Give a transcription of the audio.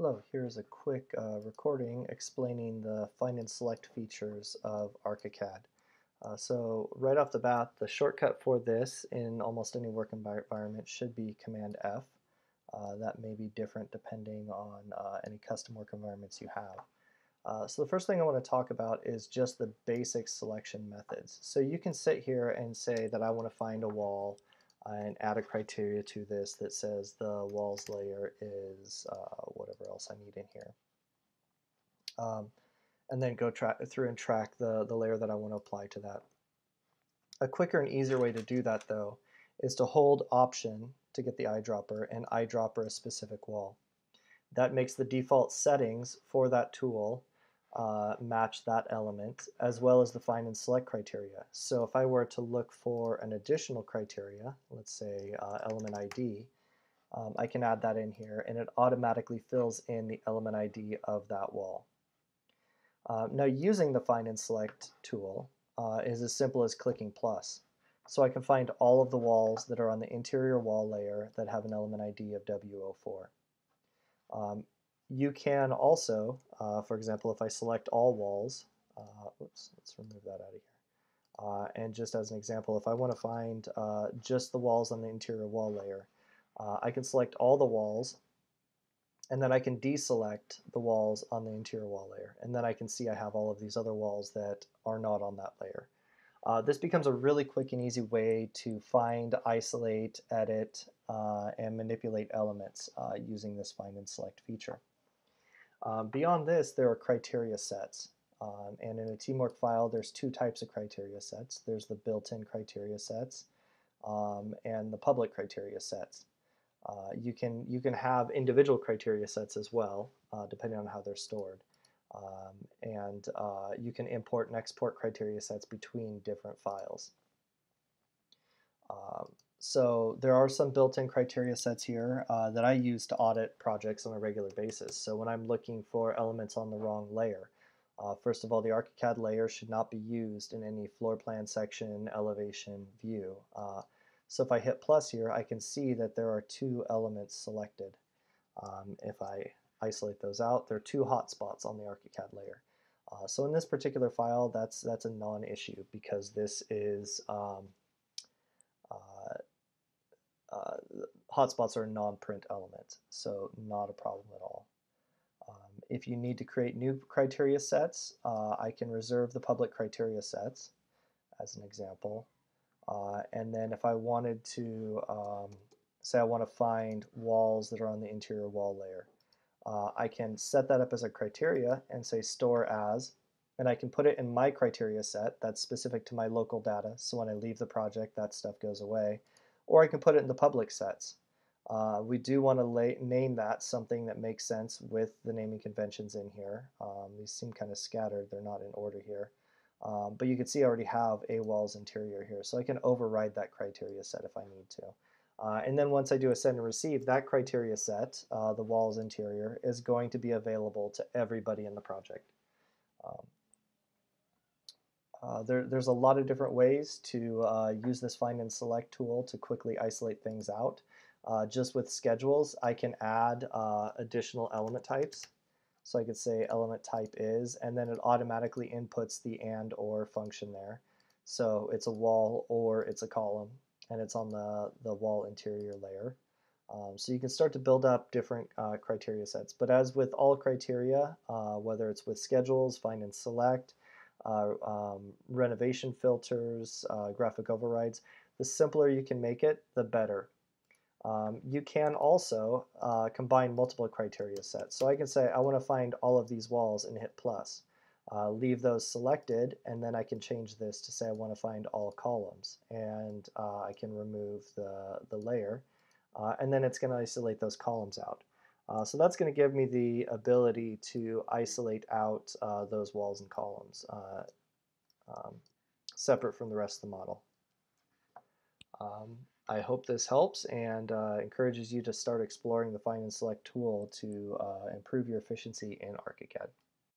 Hello, here's a quick uh, recording explaining the find and select features of ArchiCAD. Uh, so right off the bat, the shortcut for this in almost any work environment should be Command F. Uh, that may be different depending on uh, any custom work environments you have. Uh, so the first thing I want to talk about is just the basic selection methods. So you can sit here and say that I want to find a wall and add a criteria to this that says the walls layer is uh, whatever else I need in here. Um, and then go track through and track the, the layer that I want to apply to that. A quicker and easier way to do that though is to hold option to get the eyedropper and eyedropper a specific wall. That makes the default settings for that tool uh, match that element as well as the find and select criteria. So if I were to look for an additional criteria, let's say uh, element ID, um, I can add that in here and it automatically fills in the element ID of that wall. Uh, now using the find and select tool uh, is as simple as clicking plus. So I can find all of the walls that are on the interior wall layer that have an element ID of W04. Um, you can also, uh, for example, if I select all walls, uh, oops, let's remove that out of here. Uh, and just as an example, if I want to find uh, just the walls on the interior wall layer, uh, I can select all the walls, and then I can deselect the walls on the interior wall layer. And then I can see I have all of these other walls that are not on that layer. Uh, this becomes a really quick and easy way to find, isolate, edit, and manipulate elements using this find and select feature. Um, beyond this, there are criteria sets. Um, and in a teamwork file, there's two types of criteria sets. There's the built-in criteria sets um, and the public criteria sets. Uh, you can you can have individual criteria sets as well, uh, depending on how they're stored. Um, and uh, you can import and export criteria sets between different files. So there are some built-in criteria sets here uh, that I use to audit projects on a regular basis. So when I'm looking for elements on the wrong layer, uh, first of all, the ArchiCAD layer should not be used in any floor plan section, elevation, view. Uh, so if I hit plus here, I can see that there are two elements selected. Um, if I isolate those out, there are two hotspots on the ArchiCAD layer. Uh, so in this particular file, that's that's a non-issue because this is um, uh, hotspots are a non-print element, so not a problem at all. Um, if you need to create new criteria sets, uh, I can reserve the public criteria sets as an example. Uh, and then if I wanted to, um, say I want to find walls that are on the interior wall layer, uh, I can set that up as a criteria and say store as, and I can put it in my criteria set that's specific to my local data. So when I leave the project, that stuff goes away or I can put it in the public sets. Uh, we do want to name that something that makes sense with the naming conventions in here. Um, these seem kind of scattered, they're not in order here. Um, but you can see I already have a walls interior here, so I can override that criteria set if I need to. Uh, and then once I do a send and receive, that criteria set, uh, the walls interior, is going to be available to everybody in the project. Um, uh, there, there's a lot of different ways to uh, use this find and select tool to quickly isolate things out. Uh, just with schedules, I can add uh, additional element types. So I could say element type is, and then it automatically inputs the and or function there. So it's a wall or it's a column, and it's on the, the wall interior layer. Um, so you can start to build up different uh, criteria sets. But as with all criteria, whether it's with schedules, find and select, uh, um, renovation filters, uh, graphic overrides. The simpler you can make it, the better. Um, you can also uh, combine multiple criteria sets. So I can say I want to find all of these walls and hit plus. Uh, leave those selected and then I can change this to say I want to find all columns and uh, I can remove the, the layer uh, and then it's going to isolate those columns out. Uh, so that's going to give me the ability to isolate out uh, those walls and columns uh, um, separate from the rest of the model. Um, I hope this helps and uh, encourages you to start exploring the Find and Select tool to uh, improve your efficiency in ArchiCAD.